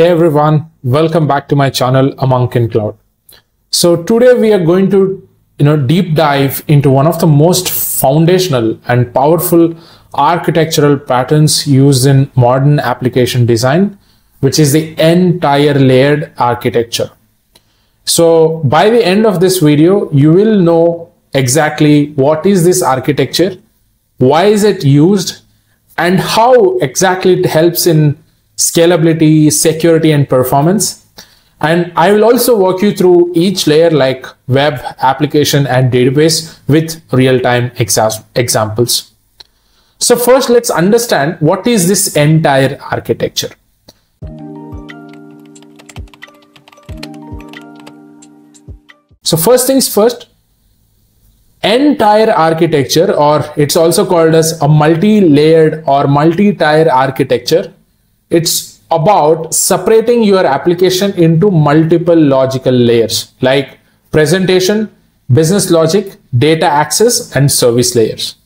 Hey everyone, welcome back to my channel A Monk in Cloud. So today we are going to you know deep dive into one of the most foundational and powerful architectural patterns used in modern application design, which is the n-tier layered architecture. So by the end of this video, you will know exactly what is this architecture, why is it used, and how exactly it helps in scalability, security, and performance. And I will also walk you through each layer like web, application, and database with real-time examples. So first, let's understand what is this n-tier architecture. So first things first, n-tier architecture or it's also called as a multi-layered or multi-tier architecture it's about separating your application into multiple logical layers like presentation, business logic, data access, and service layers.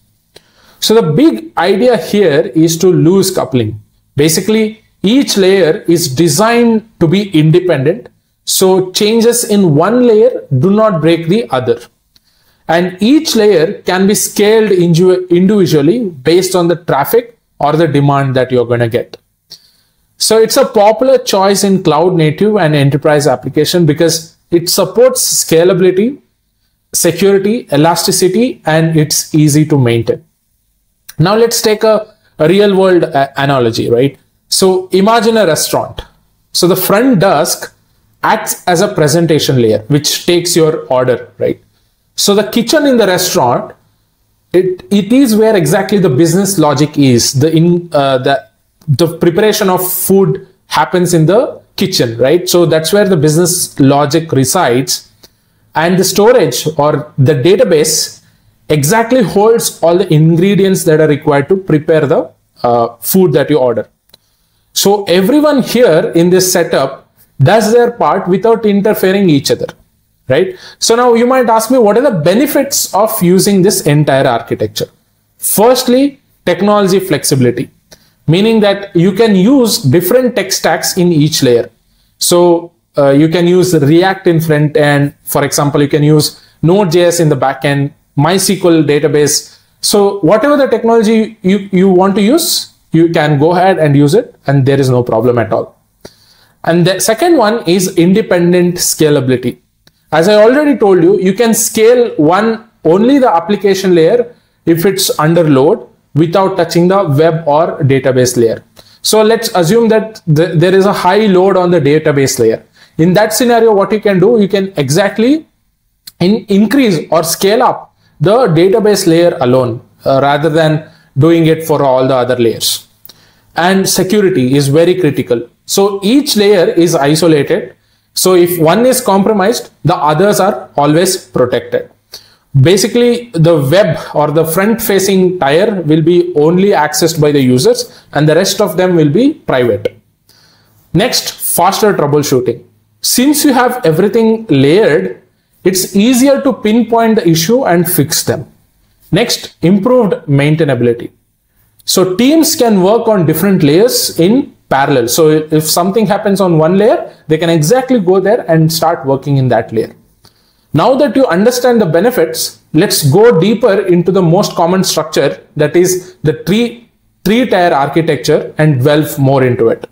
So the big idea here is to lose coupling. Basically, each layer is designed to be independent. So changes in one layer do not break the other. And each layer can be scaled individually based on the traffic or the demand that you're going to get. So it's a popular choice in cloud native and enterprise application because it supports scalability, security, elasticity, and it's easy to maintain. Now let's take a, a real world uh, analogy, right? So imagine a restaurant. So the front desk acts as a presentation layer, which takes your order, right? So the kitchen in the restaurant, it, it is where exactly the business logic is, the in uh, the the preparation of food happens in the kitchen, right? So that's where the business logic resides. And the storage or the database exactly holds all the ingredients that are required to prepare the uh, food that you order. So everyone here in this setup does their part without interfering each other, right? So now you might ask me, what are the benefits of using this n-tier architecture? Firstly, technology flexibility meaning that you can use different tech stacks in each layer. So uh, you can use React in front end. For example, you can use Node.js in the backend, MySQL database. So whatever the technology you, you want to use, you can go ahead and use it and there is no problem at all. And the second one is independent scalability. As I already told you, you can scale one only the application layer if it's under load without touching the web or database layer. So let's assume that the, there is a high load on the database layer. In that scenario, what you can do, you can exactly in, increase or scale up the database layer alone uh, rather than doing it for all the other layers. And security is very critical. So each layer is isolated. So if one is compromised, the others are always protected basically the web or the front facing tier will be only accessed by the users and the rest of them will be private. Next, faster troubleshooting. Since you have everything layered, it's easier to pinpoint the issue and fix them. Next, improved maintainability. So teams can work on different layers in parallel. So if something happens on one layer, they can exactly go there and start working in that layer. Now that you understand the benefits, let's go deeper into the most common structure that is the tree, tree tier architecture and delve more into it.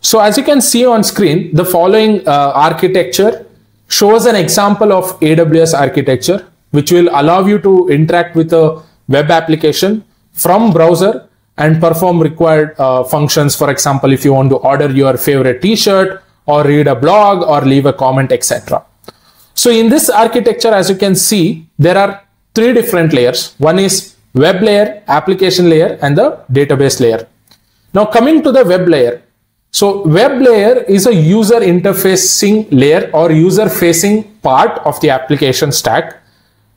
So as you can see on screen, the following uh, architecture shows an example of AWS architecture, which will allow you to interact with a web application from browser and perform required uh, functions. For example, if you want to order your favorite t-shirt or read a blog or leave a comment, etc. So in this architecture, as you can see, there are three different layers. One is web layer, application layer, and the database layer. Now coming to the web layer. So web layer is a user interfacing layer or user facing part of the application stack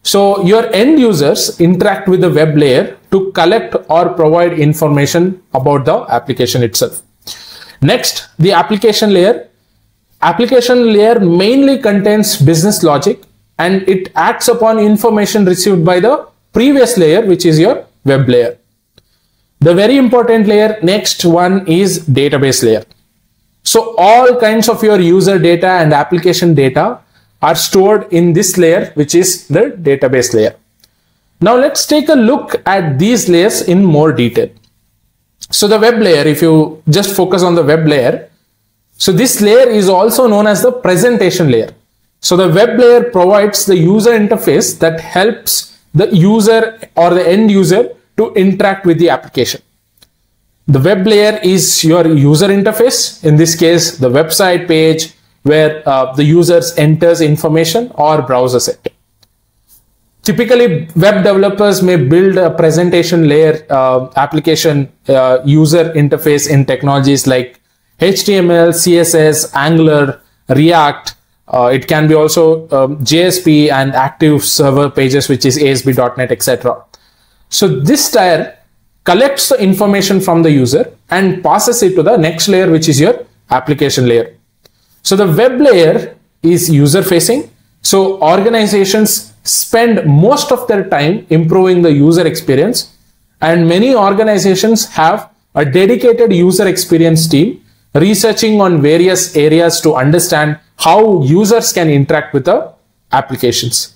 so your end users interact with the web layer to collect or provide information about the application itself. Next, the application layer. Application layer mainly contains business logic and it acts upon information received by the previous layer, which is your web layer. The very important layer, next one is database layer. So all kinds of your user data and application data are stored in this layer, which is the database layer. Now let's take a look at these layers in more detail. So the web layer, if you just focus on the web layer, so this layer is also known as the presentation layer. So the web layer provides the user interface that helps the user or the end user to interact with the application. The web layer is your user interface. In this case, the website page where uh, the users enters information or browses it. Typically, web developers may build a presentation layer uh, application uh, user interface in technologies like HTML, CSS, Angular, React. Uh, it can be also um, JSP and active server pages, which is ASP.NET, etc. So this tier collects the information from the user and passes it to the next layer, which is your application layer. So the web layer is user facing. So organizations spend most of their time improving the user experience and many organizations have a dedicated user experience team researching on various areas to understand how users can interact with the applications.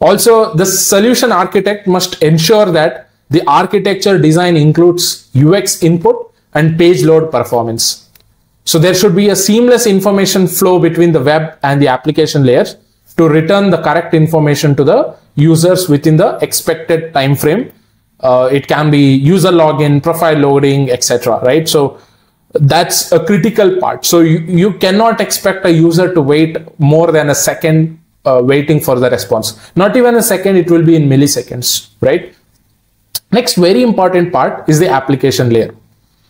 Also, the solution architect must ensure that the architecture design includes UX input and page load performance. So there should be a seamless information flow between the web and the application layers to return the correct information to the users within the expected time frame. Uh, it can be user login, profile loading, etc. Right? So that's a critical part. So you, you cannot expect a user to wait more than a second uh, waiting for the response. Not even a second, it will be in milliseconds, right? Next very important part is the application layer.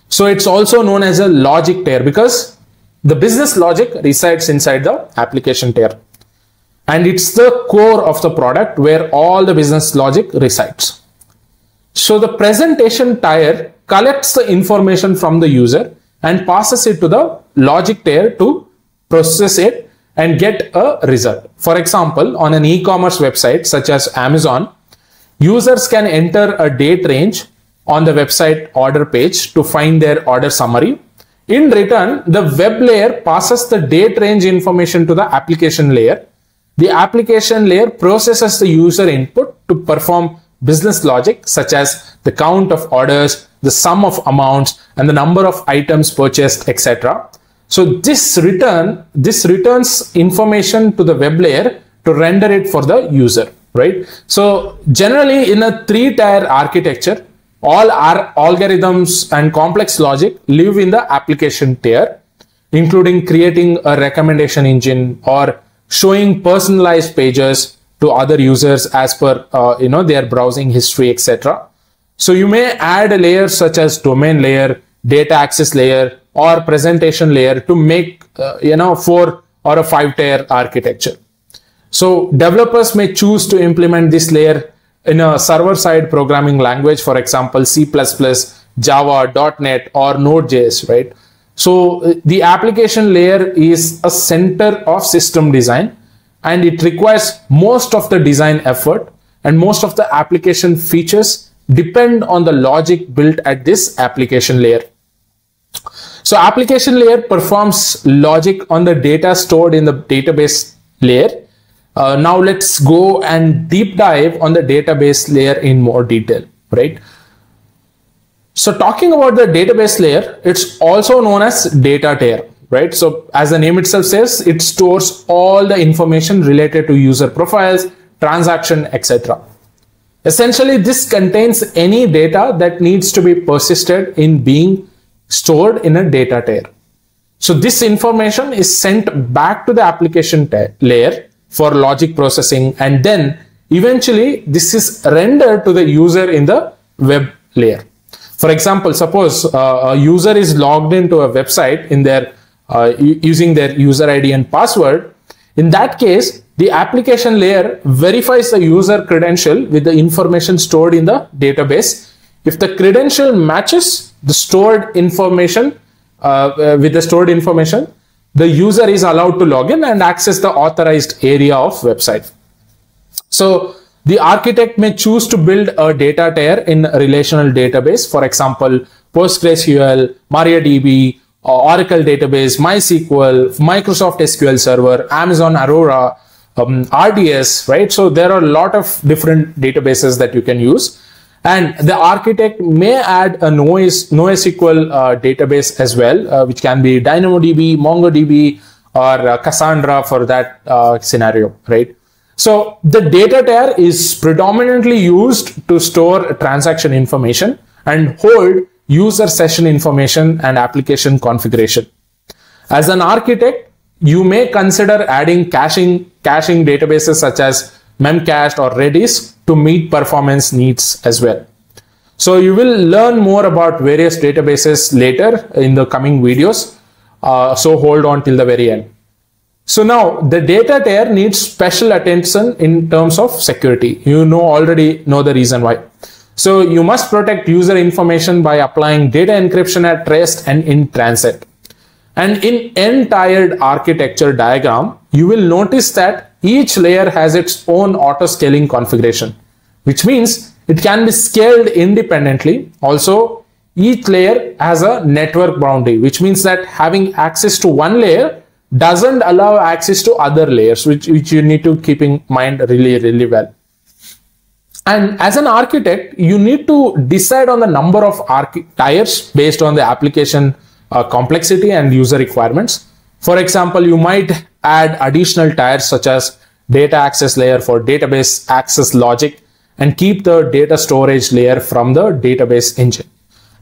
So it's also known as a logic tier because the business logic resides inside the application tier and it's the core of the product where all the business logic resides. So the presentation tier collects the information from the user and passes it to the logic tier to process it and get a result. For example, on an e-commerce website such as Amazon, users can enter a date range on the website order page to find their order summary. In return, the web layer passes the date range information to the application layer the application layer processes the user input to perform business logic such as the count of orders, the sum of amounts, and the number of items purchased, etc. So this return, this returns information to the web layer to render it for the user, right? So generally in a three-tier architecture, all our algorithms and complex logic live in the application tier, including creating a recommendation engine or showing personalized pages to other users as per uh, you know their browsing history etc so you may add a layer such as domain layer data access layer or presentation layer to make uh, you know four or a five tier architecture. So developers may choose to implement this layer in a server side programming language for example c++ java net or node.js right so uh, the application layer is a center of system design and it requires most of the design effort and most of the application features depend on the logic built at this application layer. So application layer performs logic on the data stored in the database layer. Uh, now let's go and deep dive on the database layer in more detail, right? So talking about the database layer, it's also known as data tier, right? So as the name itself says, it stores all the information related to user profiles, transaction, etc. Essentially, this contains any data that needs to be persisted in being stored in a data tier. So this information is sent back to the application layer for logic processing and then eventually this is rendered to the user in the web layer. For example, suppose uh, a user is logged into a website in their uh, using their user ID and password. In that case, the application layer verifies the user credential with the information stored in the database. If the credential matches the stored information uh, uh with the stored information, the user is allowed to log in and access the authorized area of website. So The architect may choose to build a data tier in relational database, for example, PostgreSQL, MariaDB, Oracle database, MySQL, Microsoft SQL Server, Amazon Aurora, um, RDS, right? So there are a lot of different databases that you can use. And the architect may add a NoSQL uh, database as well, uh, which can be DynamoDB, MongoDB, or uh, Cassandra for that uh, scenario, right? So the data tier is predominantly used to store transaction information and hold user session information and application configuration. As an architect, you may consider adding caching, caching databases such as Memcached or Redis to meet performance needs as well. So you will learn more about various databases later in the coming videos. Uh, so hold on till the very end. So now the data tier needs special attention in terms of security. You know already know the reason why. So you must protect user information by applying data encryption at rest and in transit. And in n-tiered architecture diagram, you will notice that each layer has its own auto scaling configuration, which means it can be scaled independently. Also, each layer has a network boundary, which means that having access to one layer doesn't allow access to other layers, which, which you need to keep in mind really, really well. And as an architect, you need to decide on the number of tiers based on the application uh, complexity and user requirements. For example, you might add additional tiers such as data access layer for database access logic and keep the data storage layer from the database engine.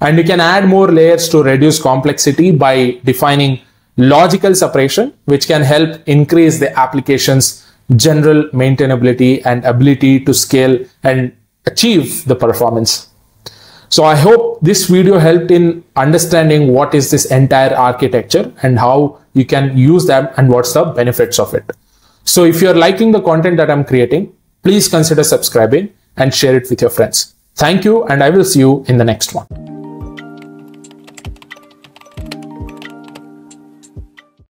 And you can add more layers to reduce complexity by defining logical separation, which can help increase the application's general maintainability and ability to scale and achieve the performance. So I hope this video helped in understanding what is this n-tier architecture and how you can use them and what's the benefits of it. So if you're liking the content that I'm creating, please consider subscribing and share it with your friends. Thank you and I will see you in the next one.